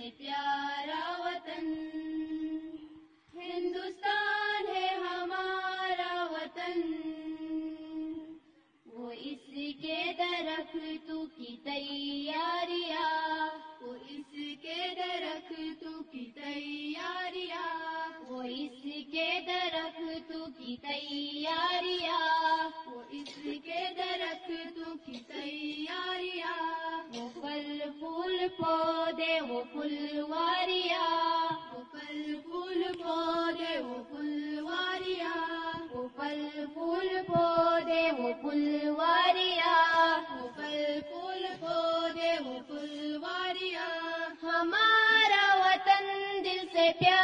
सबसे प्यारा वतन। हिंदुस्तान है हमारा वतन। वो इसके दरख्तों की तैयारिया। वो इसके दरख्तों की तैयारिया। वो इसके दरख्तों की तैयारिया। फूल पौधे वो फुलवारिया। वो फल फूल पौधे वो फुलवारिया। वो फल फूल पौधे वो फुलवारिया। वो फल फूल पौधे वो फुलवारिया। हमारा वतन दिल से प्यार